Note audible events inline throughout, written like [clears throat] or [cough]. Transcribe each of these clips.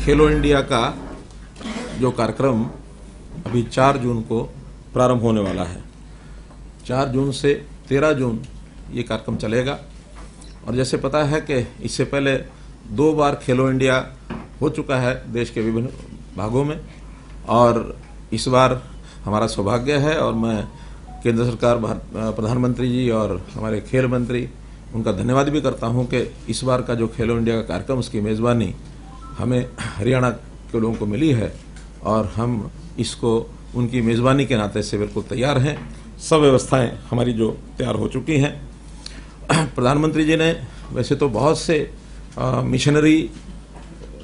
खेलो India का जो कार्यक्रम अभी चार जून को प्रारंभ होने वाला है। चार जून से तेरह जून ये कार्यक्रम चलेगा। और जैसे पता है कि इससे पहले दो बार खेलो इंडिया हो चुका है देश के विभिन्न भागों में। और इस बार हमारा सौभाग्य है और मैं केंद्र सरकार प्रधानमंत्री जी और हमारे खेल मंत्री, उनका धन्यवाद भी करता हूँ कि इस बार का जो खेलो इंडिया का कार्यक्रम, उसकी मेज़बानी हमें हरियाणा के लोगों को मिली है और हम इसको उनकी मेज़बानी के नाते से बिल्कुल तैयार हैं। सब व्यवस्थाएँ हमारी जो तैयार हो चुकी हैं। प्रधानमंत्री जी ने वैसे तो बहुत से अ, मिशनरी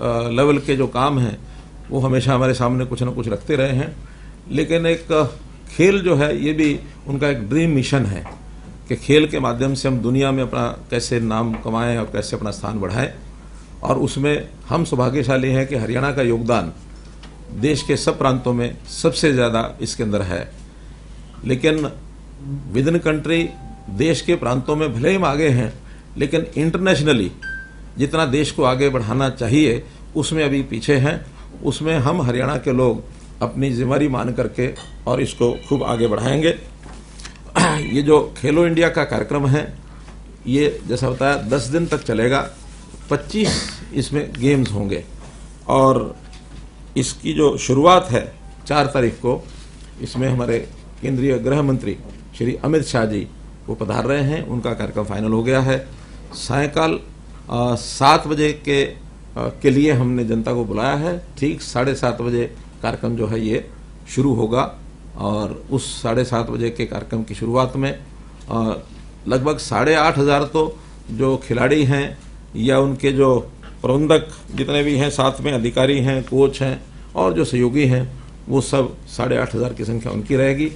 अ, लेवल के जो काम हैं वो हमेशा हमारे सामने कुछ ना कुछ रखते रहे हैं। लेकिन एक खेल जो है ये भी उनका एक ड्रीम मिशन है कि खेल के माध्यम से हम दुनिया में अपना कैसे नाम कमाएँ और कैसे अपना स्थान बढ़ाएँ। और उसमें हम सौभाग्यशाली हैं कि हरियाणा का योगदान देश के सब प्रांतों में सबसे ज़्यादा इसके अंदर है। लेकिन विद इन कंट्री देश के प्रांतों में भले ही आगे हैं, लेकिन इंटरनेशनली जितना देश को आगे बढ़ाना चाहिए, उसमें अभी पीछे हैं। उसमें हम हरियाणा के लोग अपनी जिम्मेवारी मान करके और इसको खूब आगे बढ़ाएँगे। [clears throat] ये जो खेलो इंडिया का कार्यक्रम है, ये जैसा बताया, दस दिन तक चलेगा। पच्चीस इसमें गेम्स होंगे। और इसकी जो शुरुआत है चार तारीख को इसमें हमारे केंद्रीय गृह मंत्री श्री अमित शाह जी वो पधार रहे हैं। उनका कार्यक्रम फाइनल हो गया है। सायकाल सात बजे के अ, के लिए हमने जनता को बुलाया है। ठीक साढ़े सात बजे कार्यक्रम जो है ये शुरू होगा। और उस साढ़े सात बजे के कार्यक्रम की शुरुआत में लगभग साढ़े आठ हज़ार तो जो खिलाड़ी हैं या उनके जो प्रबंधक जितने भी हैं, साथ में अधिकारी हैं कोच हैं, और जो सहयोगी हैं, वो सब साढ़े आठ हज़ार की संख्या उनकी रहेगी।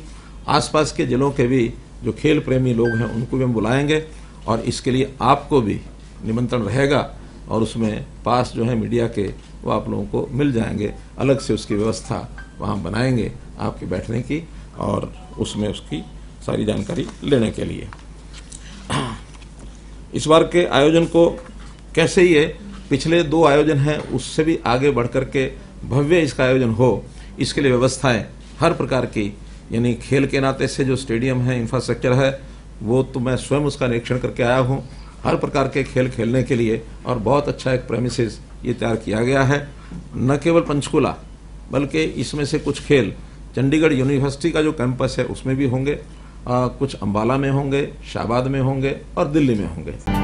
आसपास के जिलों के भी जो खेल प्रेमी लोग हैं, उनको भी हम बुलाएँगे और इसके लिए आपको भी निमंत्रण रहेगा और उसमें पास जो है मीडिया के, वो आप लोगों को मिल जाएँगे। अलग से उसकी व्यवस्था वहाँ बनाएँगे आपके बैठने की और उसमें उसकी सारी जानकारी लेने के लिए। इस बार के आयोजन को कैसे ये पिछले दो आयोजन हैं उससे भी आगे बढ़ कर के भव्य इसका आयोजन हो इसके लिए व्यवस्थाएँ हर प्रकार की यानी खेल के नाते से जो स्टेडियम है इंफ्रास्ट्रक्चर है वो तो मैं स्वयं उसका निरीक्षण करके आया हूँ। हर प्रकार के खेल खेलने के लिए और बहुत अच्छा एक प्रेमिसेस ये तैयार किया गया है। न केवल पंचकूला बल्कि इसमें से कुछ खेल चंडीगढ़ यूनिवर्सिटी का जो कैंपस है उसमें भी होंगे आ, कुछ अंबाला में होंगे शाहबाद में होंगे और दिल्ली में होंगे।